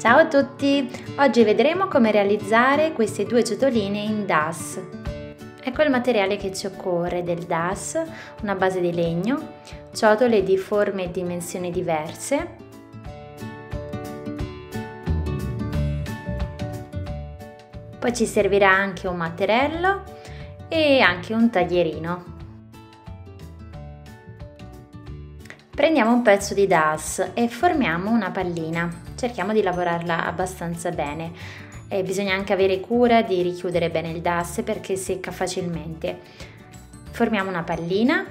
Ciao a tutti! Oggi vedremo come realizzare queste due ciotoline in DAS. Ecco il materiale che ci occorre del DAS, una base di legno, ciotole di forme e dimensioni diverse, poi ci servirà anche un matterello e anche un taglierino. Prendiamo un pezzo di DAS e formiamo una pallina. Cerchiamo di lavorarla abbastanza bene. E bisogna anche avere cura di richiudere bene il DAS perché secca facilmente. Formiamo una pallina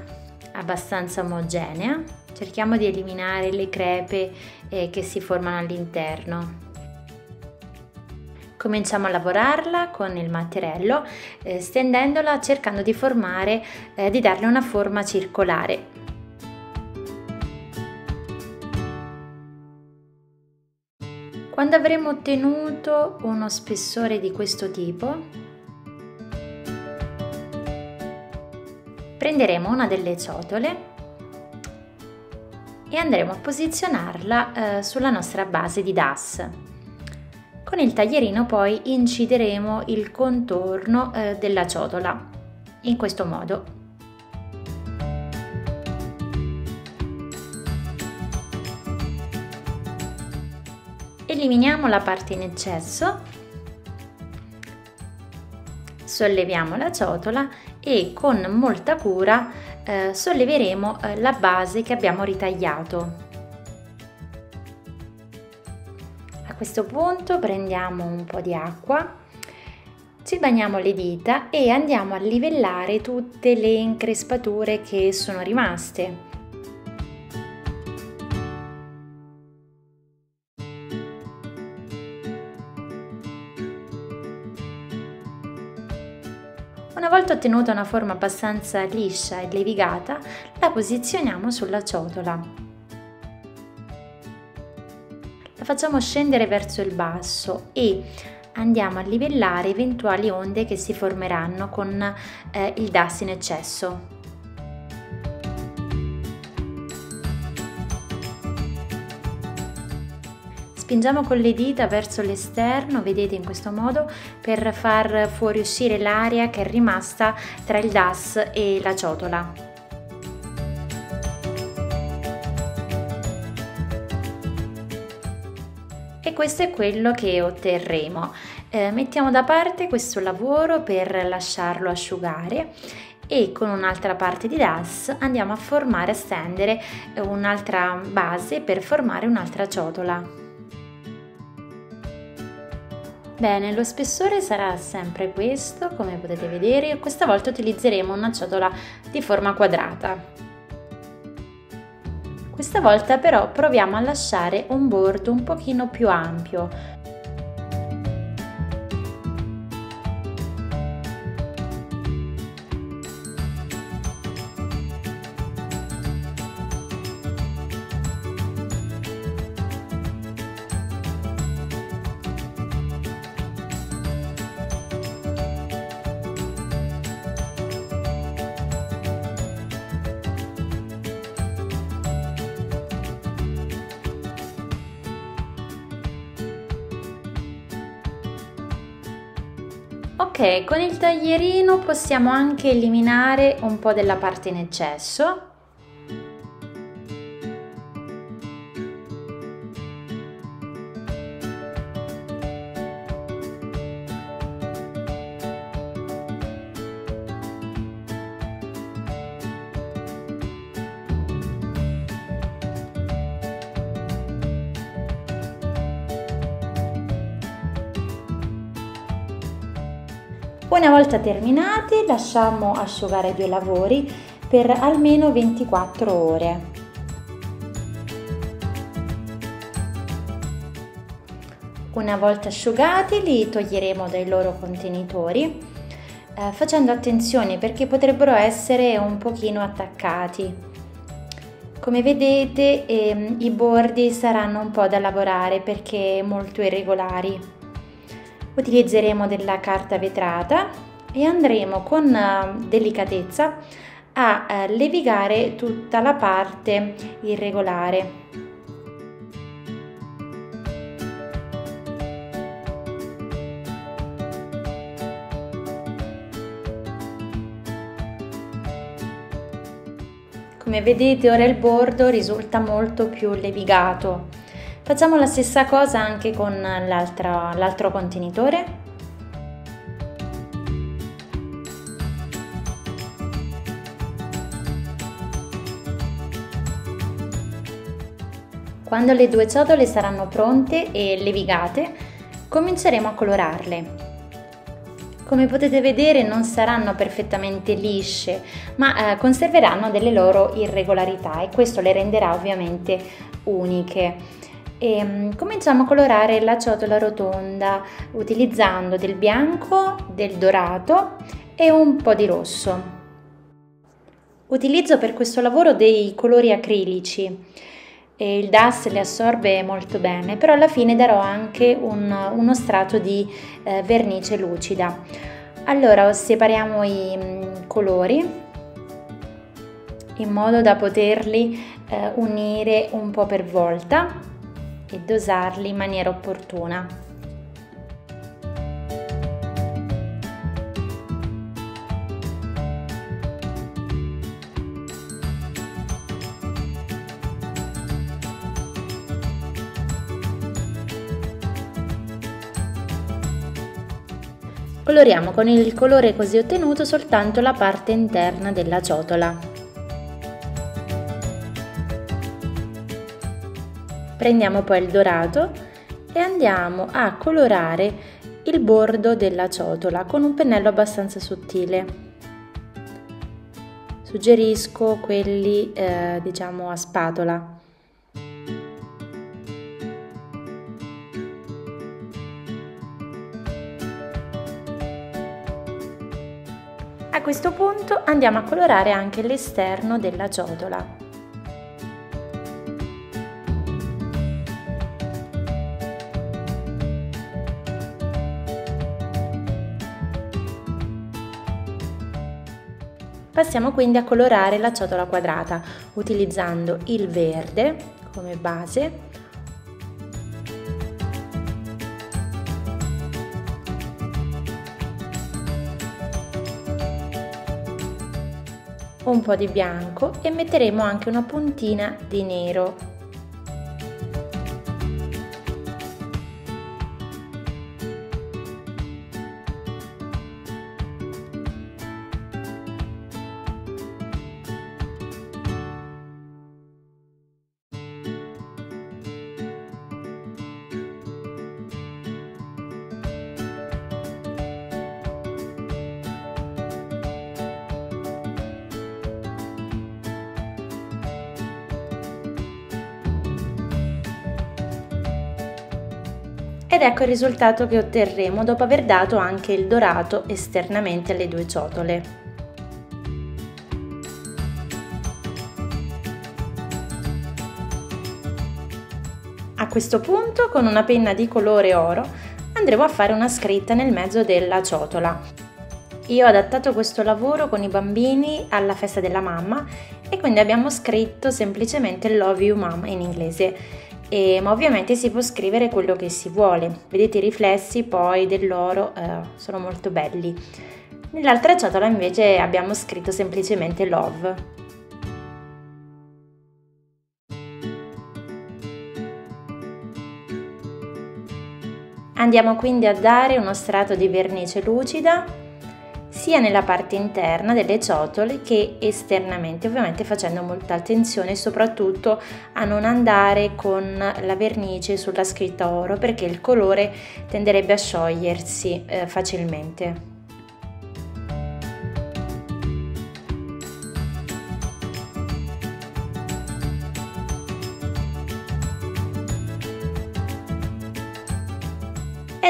abbastanza omogenea. Cerchiamo di eliminare le crepe eh, che si formano all'interno. Cominciamo a lavorarla con il matterello, eh, stendendola cercando di formare, eh, di darle una forma circolare. Quando avremo ottenuto uno spessore di questo tipo, prenderemo una delle ciotole e andremo a posizionarla eh, sulla nostra base di DAS. Con il taglierino poi incideremo il contorno eh, della ciotola in questo modo. Eliminiamo la parte in eccesso, solleviamo la ciotola e con molta cura eh, solleveremo eh, la base che abbiamo ritagliato. A questo punto prendiamo un po' di acqua, ci bagniamo le dita e andiamo a livellare tutte le increspature che sono rimaste. Volta ottenuta una forma abbastanza liscia e levigata, la posizioniamo sulla ciotola. La facciamo scendere verso il basso e andiamo a livellare eventuali onde che si formeranno con eh, il DAS in eccesso. Spingiamo con le dita verso l'esterno, vedete in questo modo, per far fuoriuscire l'aria che è rimasta tra il DAS e la ciotola. E questo è quello che otterremo. Eh, mettiamo da parte questo lavoro per lasciarlo asciugare e con un'altra parte di DAS andiamo a formare, a stendere un'altra base per formare un'altra ciotola. Bene, lo spessore sarà sempre questo, come potete vedere, questa volta utilizzeremo una ciotola di forma quadrata. Questa volta però proviamo a lasciare un bordo un pochino più ampio, Ok, con il taglierino possiamo anche eliminare un po' della parte in eccesso Una volta terminati lasciamo asciugare i due lavori per almeno 24 ore. Una volta asciugati li toglieremo dai loro contenitori eh, facendo attenzione perché potrebbero essere un pochino attaccati. Come vedete ehm, i bordi saranno un po' da lavorare perché molto irregolari utilizzeremo della carta vetrata e andremo con eh, delicatezza a eh, levigare tutta la parte irregolare. Come vedete ora il bordo risulta molto più levigato Facciamo la stessa cosa anche con l'altro contenitore. Quando le due ciotole saranno pronte e levigate, cominceremo a colorarle. Come potete vedere non saranno perfettamente lisce, ma eh, conserveranno delle loro irregolarità e questo le renderà ovviamente uniche. E, um, cominciamo a colorare la ciotola rotonda utilizzando del bianco, del dorato e un po' di rosso. Utilizzo per questo lavoro dei colori acrilici il DAS le assorbe molto bene, però alla fine darò anche un, uno strato di eh, vernice lucida. Allora separiamo i mh, mm, colori in modo da poterli eh, unire un po' per volta e dosarli in maniera opportuna. Coloriamo con il colore così ottenuto soltanto la parte interna della ciotola. Prendiamo poi il dorato e andiamo a colorare il bordo della ciotola con un pennello abbastanza sottile. Suggerisco quelli eh, diciamo a spatola. A questo punto andiamo a colorare anche l'esterno della ciotola. Passiamo quindi a colorare la ciotola quadrata utilizzando il verde come base. Un po' di bianco e metteremo anche una puntina di nero ed ecco il risultato che otterremo dopo aver dato anche il dorato esternamente alle due ciotole. A questo punto con una penna di colore oro andremo a fare una scritta nel mezzo della ciotola. Io ho adattato questo lavoro con i bambini alla festa della mamma e quindi abbiamo scritto semplicemente Love You Mom in inglese e, ma ovviamente si può scrivere quello che si vuole. Vedete i riflessi poi dell'oro eh, sono molto belli. Nell'altra ciotola invece abbiamo scritto semplicemente love. Andiamo quindi a dare uno strato di vernice lucida sia nella parte interna delle ciotole che esternamente, ovviamente facendo molta attenzione soprattutto a non andare con la vernice sulla scritta oro perché il colore tenderebbe a sciogliersi eh, facilmente.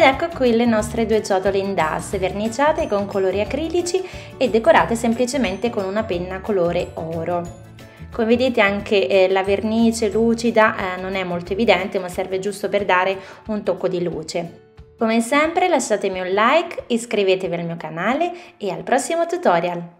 Ecco qui le nostre due ciotole in DAS verniciate con colori acrilici e decorate semplicemente con una penna colore oro. Come vedete anche eh, la vernice lucida eh, non è molto evidente ma serve giusto per dare un tocco di luce. Come sempre lasciatemi un like, iscrivetevi al mio canale e al prossimo tutorial!